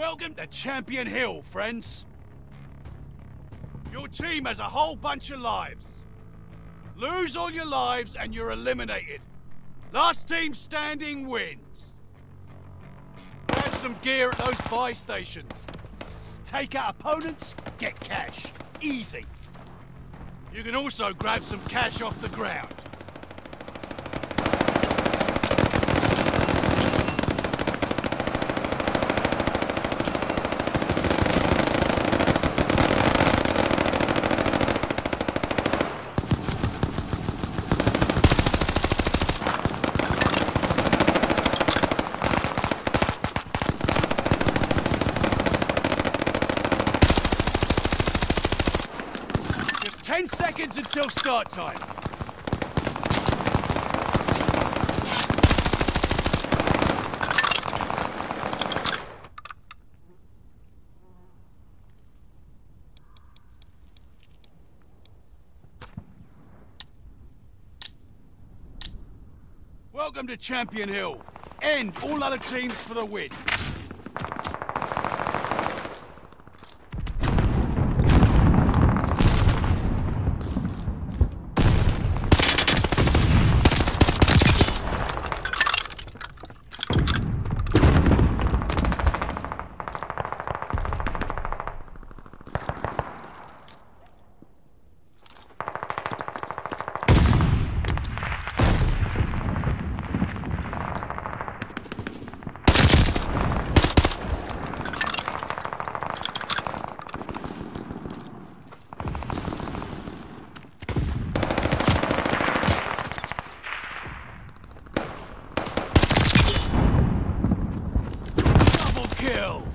Welcome to Champion Hill, friends. Your team has a whole bunch of lives. Lose all your lives and you're eliminated. Last team standing wins. Grab some gear at those buy stations. Take out opponents, get cash. Easy. You can also grab some cash off the ground. 10 seconds until start time. Welcome to Champion Hill. End all other teams for the win. Double kill!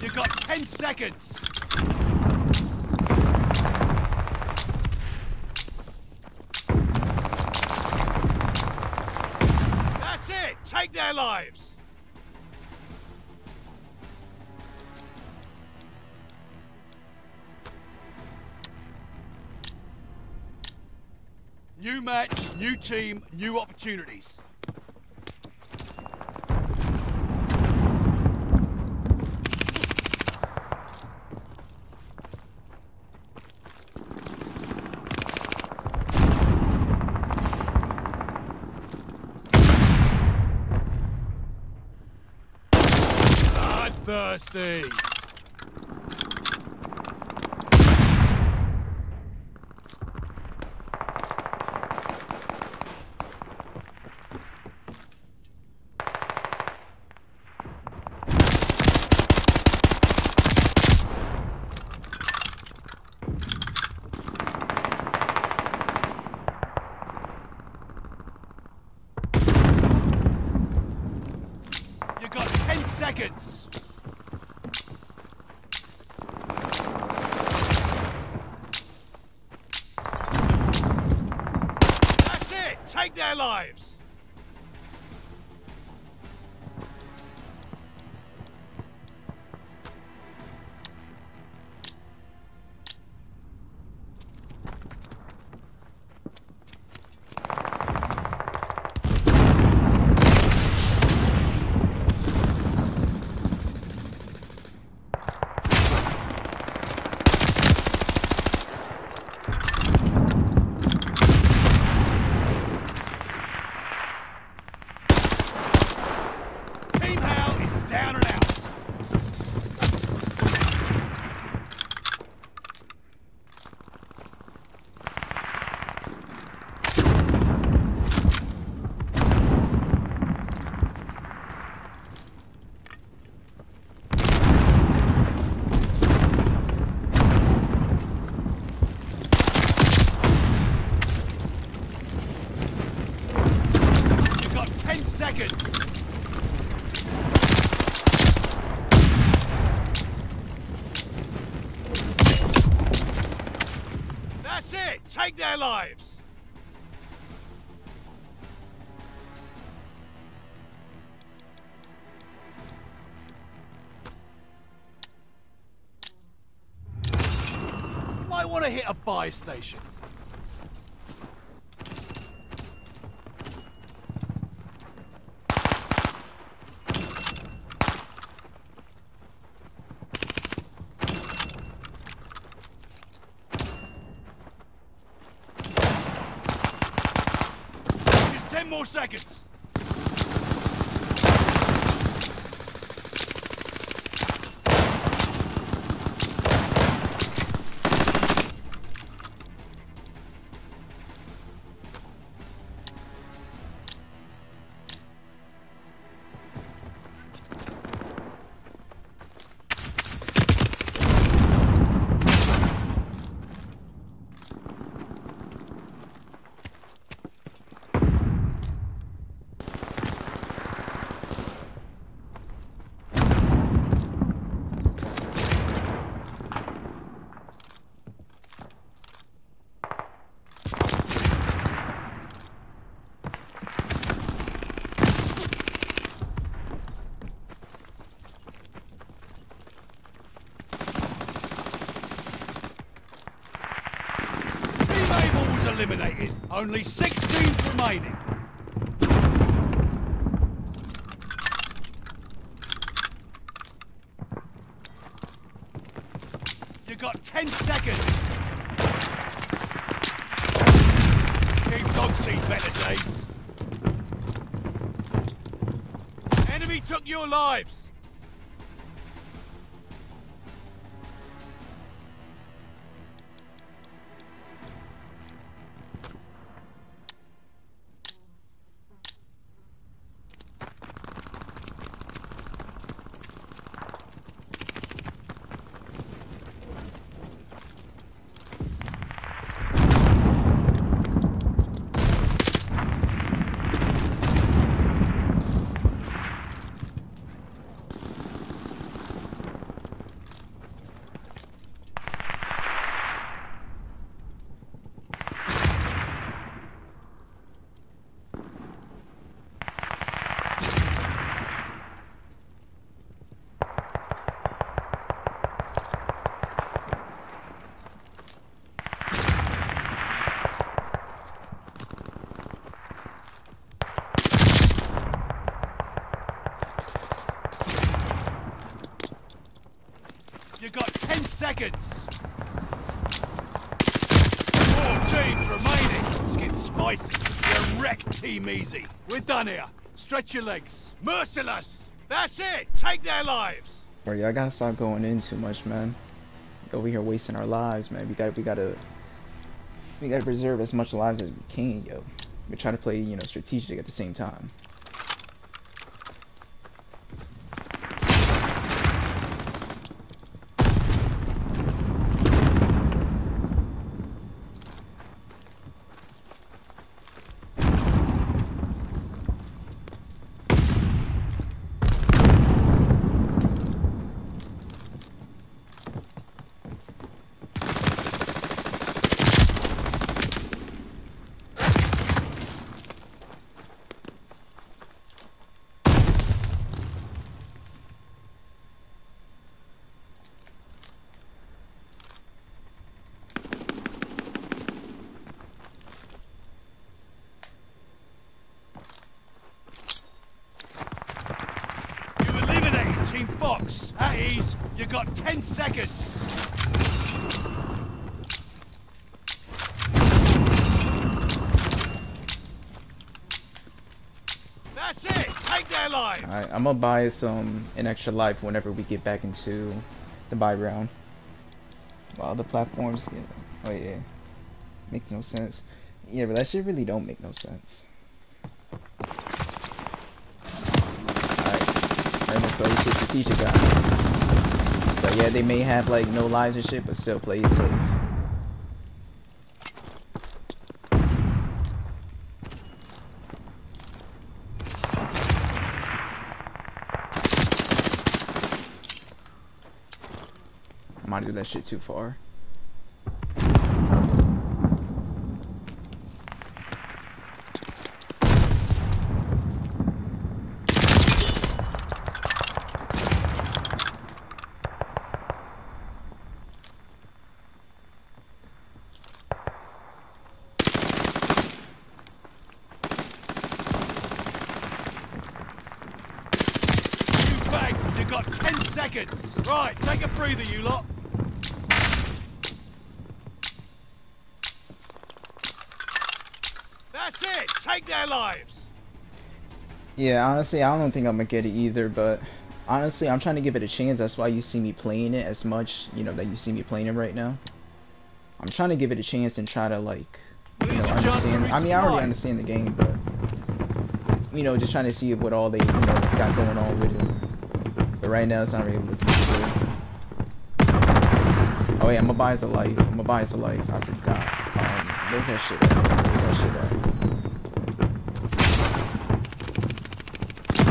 You got 10 seconds! That's it! Take their lives! New match, new team, new opportunities. Bloodthirsty! You got 10 seconds! That's it! Take their lives! Take their lives! Might want to hit a buy station. Seconds. Eliminated. Only six teams remaining. You got 10 seconds. Team Dog seen better days. Enemy took your lives. You got 10 seconds. Four teams remaining. It's getting spicy. You wrecked Team Easy. We're done here. Stretch your legs. Merciless. That's it. Take their lives. Bro, y'all gotta stop going in too much, man. Over here wasting our lives, man. We gotta, we gotta, we gotta preserve as much lives as we can, yo. We try to play, you know, strategic at the same time. You eliminated Team Fox. At ease. You got 10 seconds. That's it. Take their lives. Alright, I'm gonna buy some an extra life whenever we get back into the buy round. Wow, the platforms, yeah. Oh yeah, makes no sense. Yeah, but that shit really don't make no sense. Alright, I'm gonna play strategic guys. Yeah, they may have like no lives and shit, but still play it safe. Might do that shit too far. You bang. You got 10 seconds. Right, take a breather, you lot. That's it. Take their lives. Yeah, honestly, I don't think I'm gonna get it either, but honestly, I'm trying to give it a chance. That's why you see me playing it as much, you know, that you see me playing it right now. I'm trying to give it a chance and try to like, you know, understand. I mean, I already understand the game, but you know, just trying to see what all they, you know, got going on with it. But right now, it's not really looking good. Oh yeah, I'm gonna buy us a life. I'm gonna buy us a life. I forgot. Um, where's that shit at? Where's that shit at?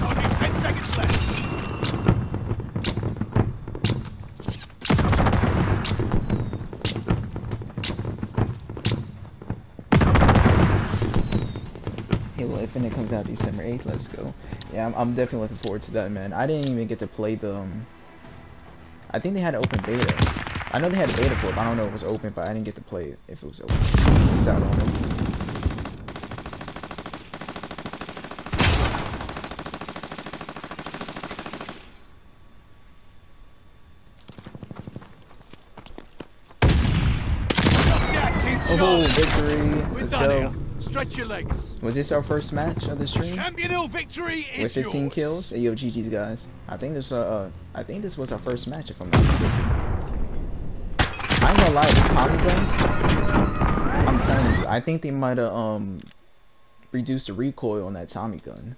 Only 10 seconds left. Halo Infinite comes out December 8th. Let's go. Yeah, I'm, I'm definitely looking forward to that, man. I didn't even get to play the. Um, I think they had an open beta. I know they had a beta for it, but I don't know if it was open, but I didn't get to play it if it was open. Out on it. Knock that team Oh, victory! We're Let's done go. Stretch your legs. Was this our first match of the stream? Champion Hill victory With 15 yours. kills? Hey, yo, GG's guys. I think this uh, uh, I think this was our first match if I'm not mistaken. I ain't gonna lie, this Tommy gun. I'm telling you, I think they might have um reduced the recoil on that Tommy gun.